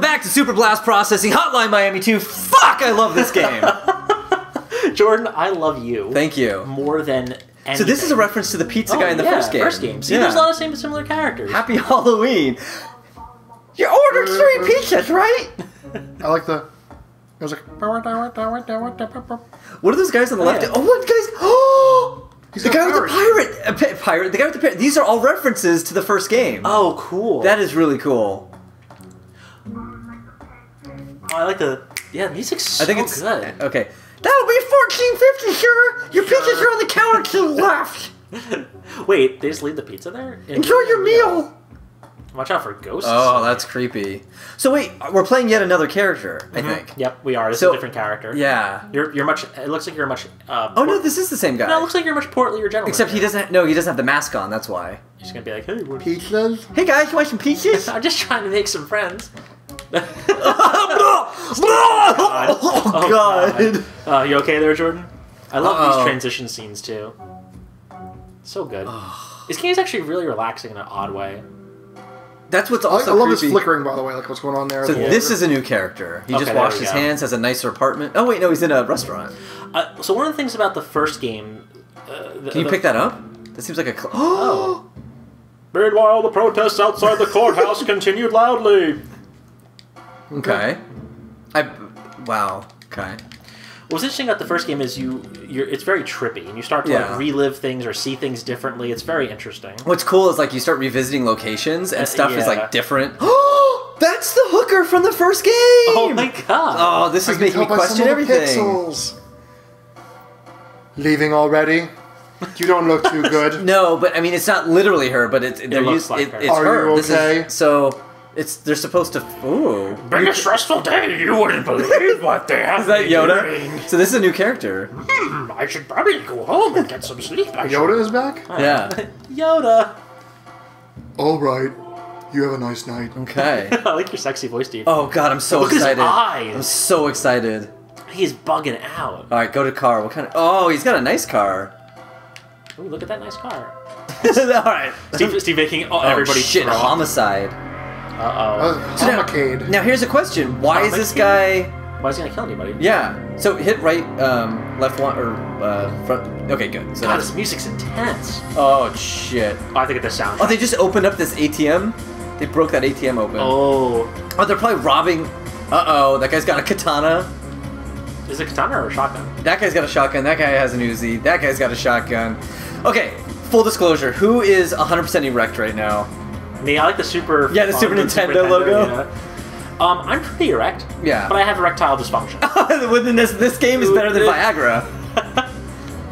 Welcome back to Super Blast Processing Hotline Miami 2. Fuck, I love this game. Jordan, I love you Thank you. more than anything. So this is a reference to the pizza Oh, guy in the yeah, first game. First game. See, Yeah. there's a lot of same similar characters. Happy Halloween. You ordered three pizzas, right? I like the. It was like. What are those guys on the left? Yeah. Oh, what guys? Oh, He's the got guy with the pirate, uh, pi- pirate. The guy with the pirate. These are all references to the first game. Oh, cool. That is really cool. Oh, I like the. Yeah, the music's so I think it's good. okay. That'll be fourteen fifty, sir. Your pizzas are on the counter to the left. Wait, they just leave the pizza there? Enjoy your meal. Watch out for ghosts. Oh, that's creepy. So wait, we're playing yet another character. I Mhm. think. Yep, we are. This So- is a different character. Yeah. You're you're much. It looks like you're much. Uh, Oh no, this is the same guy. No, it looks like you're much portlier gentleman. Except he doesn't. No, he doesn't have the mask on. That's why. He's gonna be like, hey, what- Pizzas? Hey guys, you want some pizzas? I'm just trying to make some friends. Oh god. Uh, you okay there, Jordan? I love Uh-oh. these transition scenes too. So good. this game is actually really relaxing in an odd way. That's what's I, also I love this creepy. flickering, by the way. Like what's going on there. So this is a new character. He Okay, just there washed his go. hands, has a nicer apartment. Oh wait, no, he's in a restaurant. Uh, so one of the things about the first game. Uh, the, Can you the- pick that up? That seems like a. Cl- oh. Meanwhile, the protests outside the courthouse continued loudly. Okay. I. Wow. Okay. What's interesting about the first game is you, you're, it's very trippy, and you start to Yeah. like relive things or see things differently. It's very interesting. What's cool is like you start revisiting locations and Uh, stuff is yeah. like different. Oh, that's the hooker from the first game. Oh my god! Oh, this I is can making me tell by question of the everything. Pixels. Leaving already? You don't look too good. No, but I mean it's not literally her, but it's they're looks used, like it, her. it's Are her. you This okay? is, so it's they're supposed to. Ooh. Been a stressful day, you wouldn't believe what they have Is that me Yoda? doing. So this is a new character. Hmm, I should probably go home and get some sleep. I should- Yoda is back? Yeah. Yoda. Alright. You have a nice night. Okay. I like your sexy voice, dude. Oh god, I'm so Look at his excited. eyes. I'm so excited. He's bugging out. All right, go to car. What kind of? Oh, he's got a nice car. Ooh, look at that nice car. All right. Steve, Steve making oh, Oh, everybody shit! throw up. Homicide. Uh Uh, So now- Now here's a question: Why is this guy? oh. Why is he gonna kill anybody? Yeah. So hit right, um, left one or uh, front. Okay, good. So God, that's- this music's intense. oh shit! Oh, I think it's the soundtrack. Oh, they just opened up this ATM. They broke that ATM open. Oh, Oh, they're probably robbing. Uh oh, that guy's got a katana. is it katana or a shotgun? That guy's got a shotgun. That guy has an Uzi. That guy's got a shotgun. Okay, full disclosure: Who is 100% erect right now? Me, I like the super. Yeah, the Super fun Nintendo logo. yeah. Um, I'm pretty erect. Yeah. But I have erectile dysfunction. Within this, this game is better than Viagra.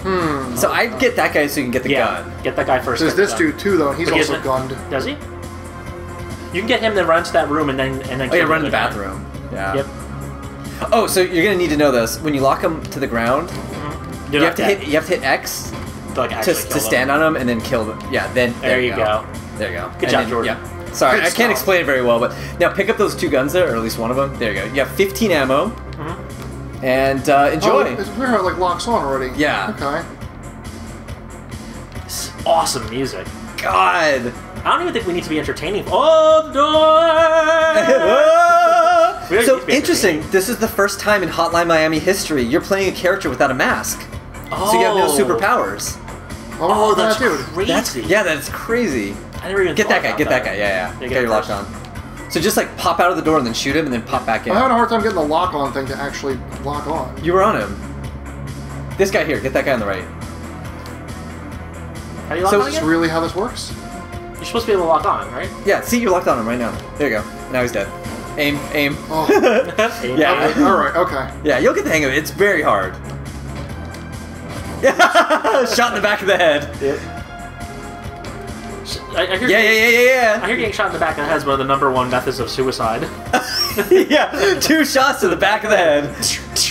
Hmm. So I'd get that guy so you can get the yeah, gun. get that guy first. There's get the this dude too, though, he's But also isn't- gunned. Does he? You can get him, then run to that room, and then and then. Oh yeah, run in the again. bathroom. Yeah. Yep. Oh, so you're gonna need to know this. When you lock him to the ground, You're you have to dead. hit. You have to hit X to, like, to, to stand on him and then kill them. Yeah. Then There you go. There you go. Good And job, then- Jordan. Yeah. Sorry, Good I can't stuff. explain it very well, but now pick up those two guns there, or at least one of them. There you go. You have 15 ammo, Mm-hmm. and uh, Oh, enjoy. it's weird how it like locks on already. Yeah. Okay. It's awesome music. God. I don't even think we need to be entertaining. Oh, the door! We don't so interesting. This is the first time in Hotline Miami history you're playing a character without a mask, Oh. so you have no Oh. superpowers. Oh, Oh, that's dude. crazy. That's yeah, that's crazy. I never Get that guy. Get that guy. Yeah, yeah. Yeah, Get get your him locked first. on. So just like pop out of the door and then shoot him and then pop back in. I'm having a hard time getting the lock on thing to actually lock on. You were on him. This guy here. Get that guy on the right. How do you lock So on Is again? this really how this works? You're supposed to be able to lock on, right? Yeah. See, you're locked on him right now. There you go. Now he's dead. Aim. Aim. Oh. Yeah. Okay, Alright, okay. Yeah. You'll get the hang of it. It's very hard. Yeah. Shot in the back of the head. I, I hear Yeah. Yeah. Yeah. Yeah. I hear getting shot in the back of the head is one of the number one methods of suicide. Yeah. yeah. Two shots to the back of the head.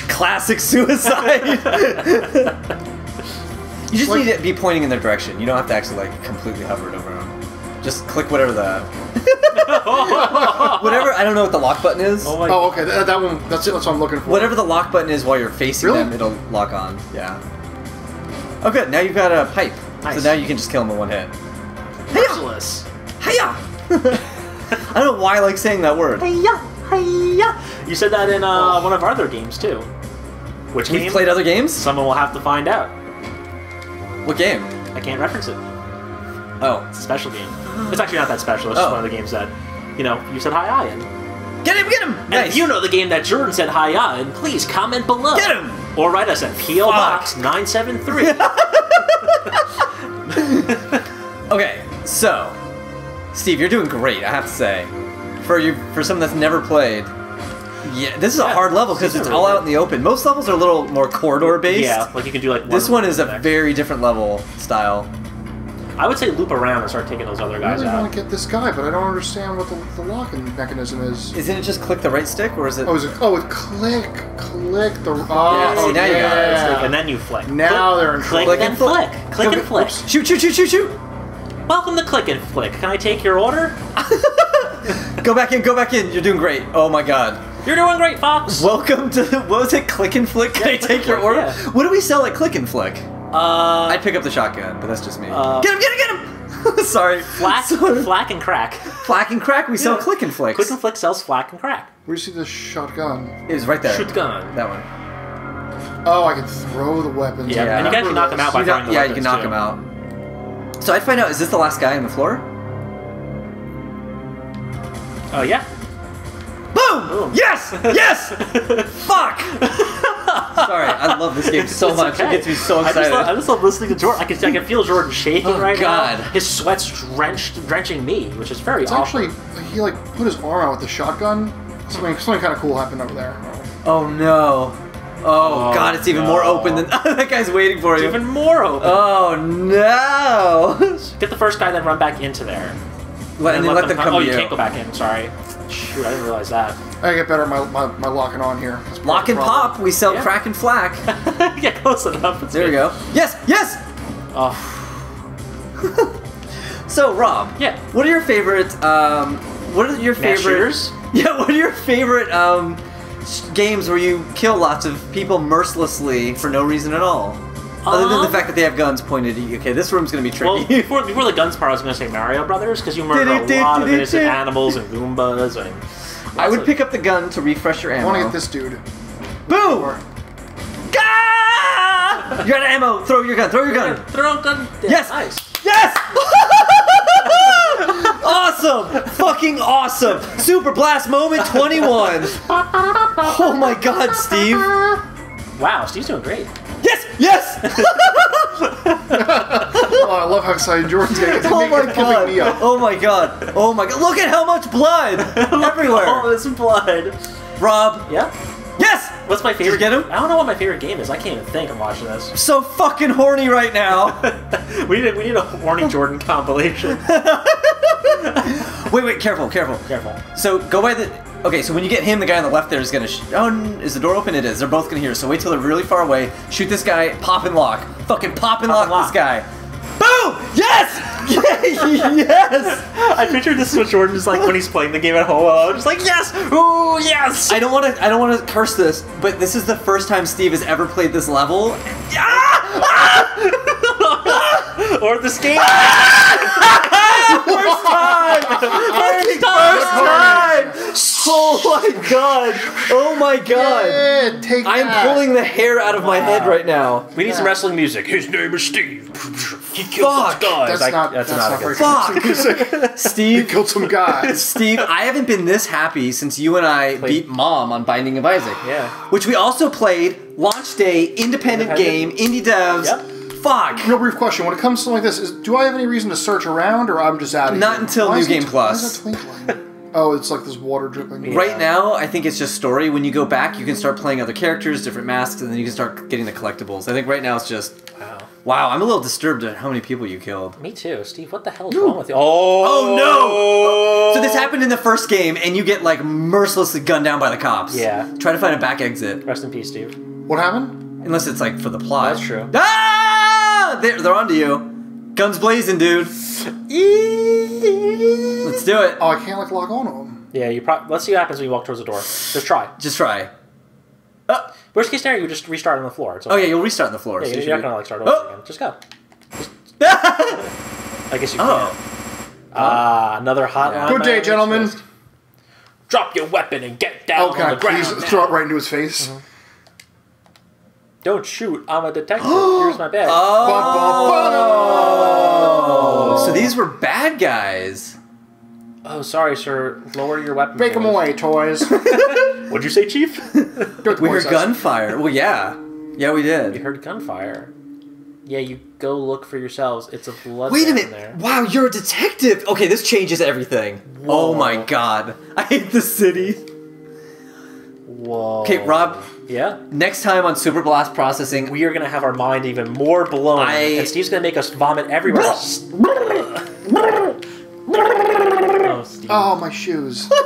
Classic suicide. you just Like- need to be pointing in their direction. You don't have to actually like completely hover it over them. Just click whatever the whatever. I don't know what the lock button is. Oh my Oh, okay. That, that one, that's it. That's what I'm looking for. Whatever the lock button is while you're facing Really? them, it'll lock on. Yeah. Oh, good. Now you've got a pipe. Nice. So now you can just kill him in one hit. Hiya! I don't know why I like saying that word. Hiya! Hiya! You said that in uh, one of our other games too. Which We've game? played other games. Someone will have to find out. What game? I can't reference it. Oh, It's a special game. It's actually not that special. It's just Oh. one of the games that, you know, you said hi in. get him! Get him! And Nice. if you know the game that Jordan said hi in, please comment below. Get him! Or write us at PO. Box 973. Okay, so Steve, you're doing great. I have to say, for you, for someone that's never played. Yeah, this is a hard level because it's is all out in the open. Most levels are a little more corridor based. yeah, like you can do like This one is a next. very different level style. I would say loop around and start taking those other I guys really want out. to get this guy, but I don't understand what the, the locking mechanism is. Isn't it just click the right stick, or is it? Oh, is it? Oh, it click, click the. Oh, Yeah, see, now you got it. yeah. And then you flick. Now Click, they're in click, Click and flick. flick. Click and flick. shoot! Shoot! Shoot! Shoot! Shoot! Welcome to Click and Flick. Can I take your order? Go back in! Go back in! You're doing great. Oh my god. You're doing great, Fox. Welcome to what was it? Click and flick. Can Yeah, I take and your order? yeah. What do we sell at Click and Flick? Uh, I'd pick up the shotgun, but that's just me. Uh, get him! Get him! Get him! Sorry. flack, Sorry. flack and crack. Flack and crack. We sell Yeah. Click and flick. Click and Flick sells flack and crack. Where do you see the shotgun? It was right there. Shotgun. That one. Oh, I can throw the weapons. Yeah, Yeah. and you can knock them out by You throwing the yeah, you can knock too. him out. So I'd find out, is this the last guy on the floor? Oh yeah. Boom! Boom. Yes! Yes! Fuck! Sorry, I love this game so It's much. okay. It gets me so I just, excited. love, I just love listening to Jordan. I can, I can feel Jordan shaking Oh, right God. now. His sweat's drenched, drenching me, which is very It's awkward. actually he like put his arm out with the shotgun. Something something kind of cool happened over there. oh no. Oh, Oh, god, it's even no. more open than that guy's waiting for you. even more open. Oh no! Get the first guy, then run back into there. Let, and then let them come Oh, you you. can't go back in. Sorry. Shoot, I didn't realize that. I get better my, my, my locking on here. Lock and pop, we sell Yeah. crack and flack. Get close enough. It's There we go. Yes! Yes! Oh, So, Rob. Yeah. What are your favorite? Um, what are your Mass favorite? shooters? Yeah. What are your favorite um, s- games where you kill lots of people mercilessly for no reason at all? Other than the Um, fact that they have guns pointed at you. Okay, this room's gonna be well, tricky. before, before the guns part, I was going to say Mario Brothers because you murder a lot of innocent animals and Goombas and. I would of- pick up the gun to refresh your ammo. I want to get this dude. Boom! Gah! You're out of ammo. Throw your gun. Throw your gun. Throw a gun. Yeah, Yes. Nice. Yes! awesome! Fucking awesome! Super Blast Moment 21! Oh my god, Steve! Wow, Steve's doing great. Yes! Yes! Oh, I love how excited Jordan's getting. It's Oh making- my it's pumping god! me up. Oh my god! Oh my god! Look at how much blood everywhere! All everywhere! this blood. Rob, Yeah. yes! What's my favorite? get him? I don't know what my favorite game is. I can't even think. I'm watching this. So fucking horny right now. we need a, we need a horny Jordan compilation. Wait, wait, careful, careful. Careful. So go by the. Okay, so when you get him, the guy on the left there is gonna. Sh- oh, is the door open? It is. They're both gonna hear. So wait till they're really far away. Shoot this guy. Pop and lock. Fucking pop and Pop lock, and this guy. Boom! Yes! yes! I pictured this is what Jordan is like when he's playing the game at home alone. Just like yes, ooh yes. I don't want to. I don't want to curse this, but this is the first time Steve has ever played this level. Ah! Ah! or this game. First time! Fucking first time! Oh my god! Oh my god! Yeah, take I'm that. pulling the hair out of my head right now. We need some wrestling music. His name is Steve. He killed Fuck. some guys. That's I- not. That's, That's, not, not, a good. very Fuck! He Steve, killed some guys. Steve, I haven't been this happy since you and I Played- beat Mom on Binding of Isaac. Yeah. Which we also played launch day, independent, Independent. game, indie devs. Yep. Fuck. Real brief question: When it comes to something like this, is, do I have any reason to search around, or I'm just out of Not here? until Why New is Game tw- Plus. Why is it twinkling? oh, it's like this water dripping. Yeah. Right now, I think it's just story. When you go back, you can start playing other characters, different masks, and then you can start getting the collectibles. I think right now it's just Wow. wow. I'm a little disturbed at how many people you killed. Me too, Steve. What the hell is wrong with you? Oh, Oh no! So this happened in the first game, and you get like mercilessly gunned down by the cops. Yeah. Try to find a back exit, Rest in peace, Steve. What happened? unless it's like for the plot. That's true. Ah! They're, they're onto you. Guns blazing, dude. Let's do it. Oh, I can't like lock on to them. Yeah, you probably. Let's see what happens when you walk towards the door. Just try. Just try. Oh, Worst case scenario, you just restart on the floor. It's oh yeah, you'll restart on the floor. Yeah, so you're you not gonna like start over Oh. again. Just go. be- I guess you can. oh. Ah, another hotline. Good day, gentlemen. Drop your weapon and get down Oh, can on the ground. please now. throw it right into his face? Don't shoot. I'm a detective. Here's my bag. Oh, so these were bad guys. oh, sorry, sir. Lower your weapon. Make him please. away, toys. What'd you say, Chief? Good We heard says. gunfire. Well, yeah, yeah, we did. you did. heard gunfire. Yeah, you go look for yourselves. It's a blood. Wait a minute! There. Wow, you're a detective. Okay, this changes everything. Oh my god, I hate the city. Whoa. Okay, Rob. Yeah. Next time on Super Blast Processing, We are gonna have our mind even more blown, I- and Steve's gonna make us vomit everywhere. oh, Steve. Oh, my shoes.